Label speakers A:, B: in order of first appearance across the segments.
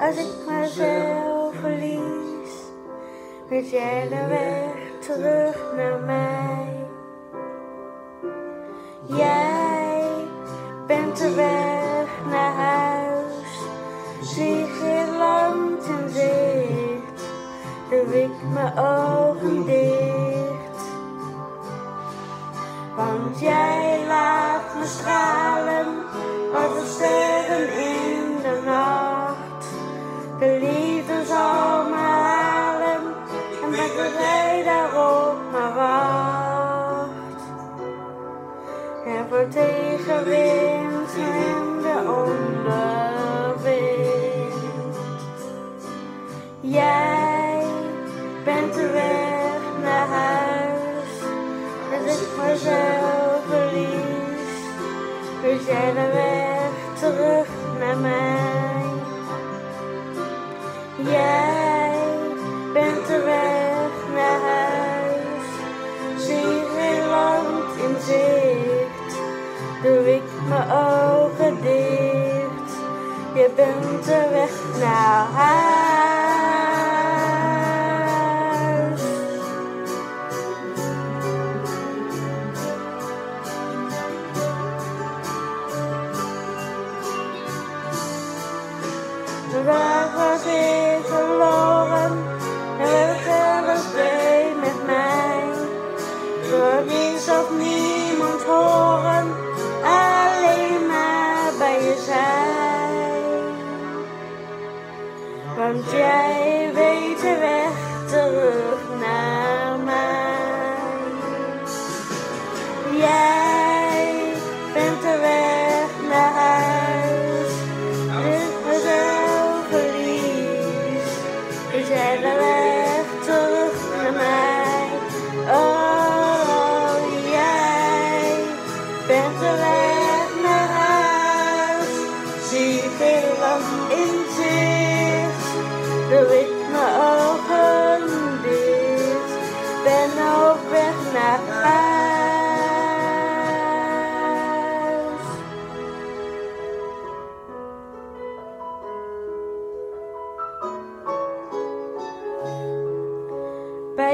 A: Als ik mezelf verlies, weet jij de weg terug naar mij. Jij bent de weg naar huis, zie geen land in zicht, doe ik mijn ogen dicht. Want jij laat me stralen ogen dicht. Je bent de weg naar huis. Jij de naar mij? Oh, jij bent de naar huis. Zie veel in zicht.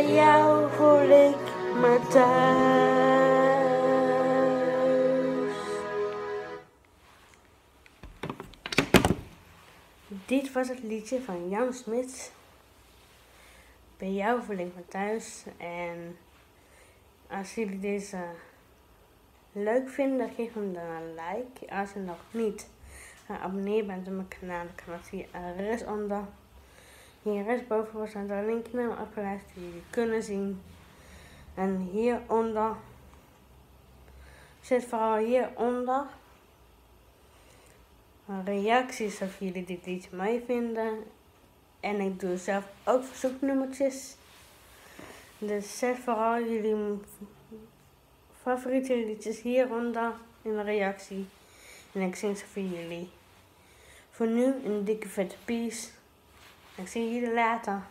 A: Bij jou voel ik me thuis. Dit was het liedje van Jan Smit. Bij jou voel ik me thuis. En als jullie deze leuk vinden, geef hem dan een like. Als je nog niet geabonneerd bent op mijn kanaal, dan kan dat via rechtsonder. Hier rechtsboven link naar mijn afgeleid die jullie kunnen zien. En hieronder zit vooral hieronder reacties of jullie dit liedje mooi vinden. En ik doe zelf ook verzoeknummertjes. Dus zet vooral jullie favoriete liedjes hieronder in de reactie. En ik zing ze voor jullie. Voor nu een dikke vette peace. Ik zie jullie later.